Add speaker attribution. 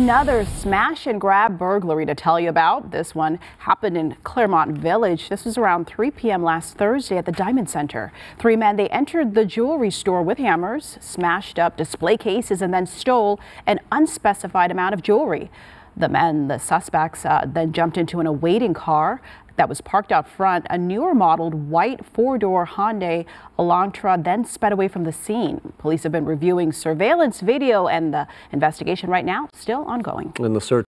Speaker 1: Another smash and grab burglary to tell you about. This one happened in Claremont Village. This was around 3 p.m. last Thursday at the Diamond Center. Three men, they entered the jewelry store with hammers, smashed up display cases, and then stole an unspecified amount of jewelry. The men, the suspects, uh, then jumped into an awaiting car that was parked out front. A newer modeled white four-door Hyundai Elantra then sped away from the scene. Police have been reviewing surveillance video and the investigation right now still ongoing.
Speaker 2: And the search